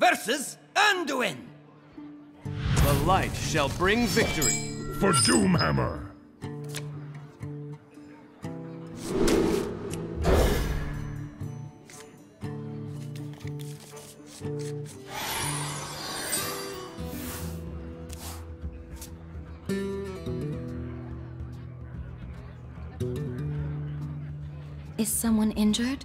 versus Anduin. The light shall bring victory. For Doomhammer! Is someone injured?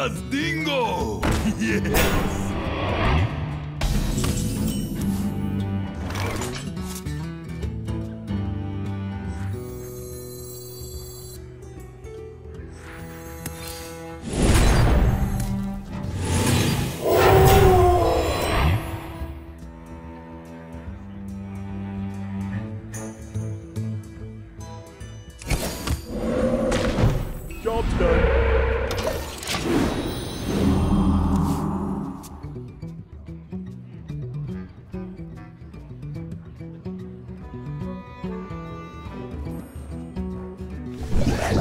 me. Tazdingo! Yes! I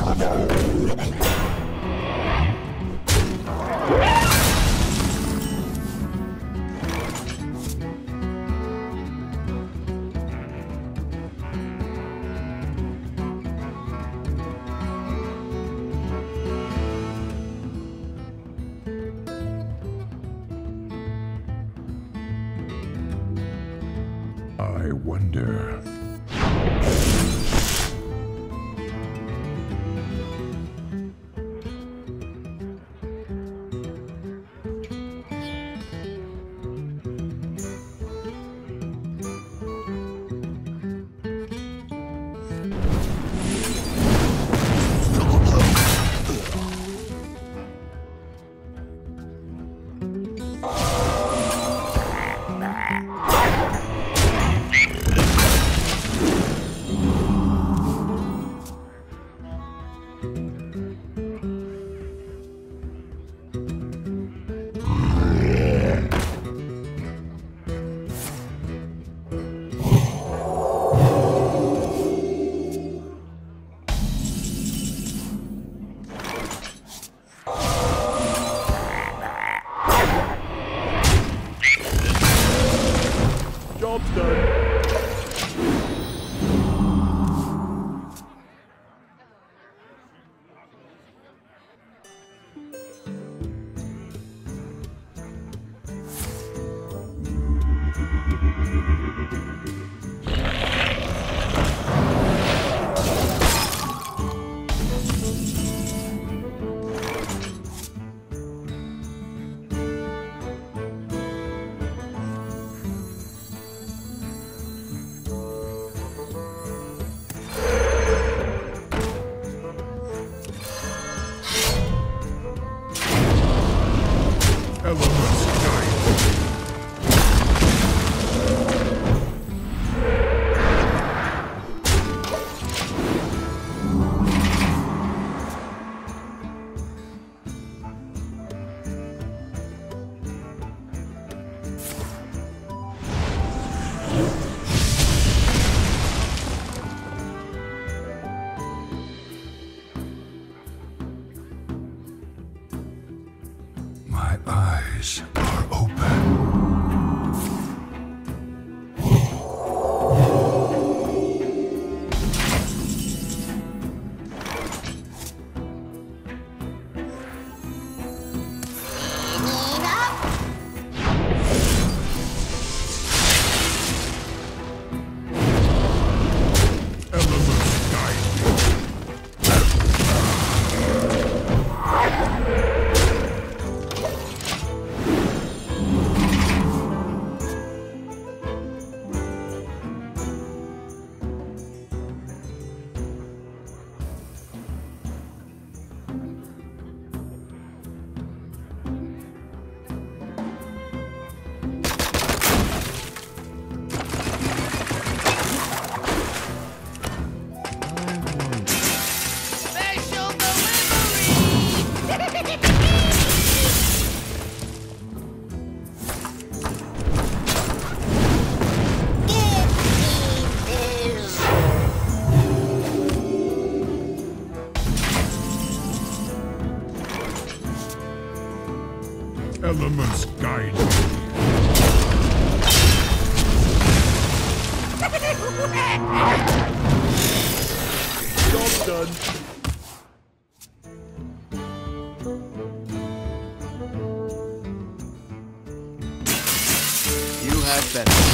wonder. Job's done. Eyes Elements guide me. Job done. You had better.